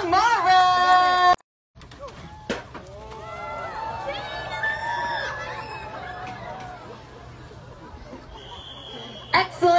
Tomorrow. Excellent!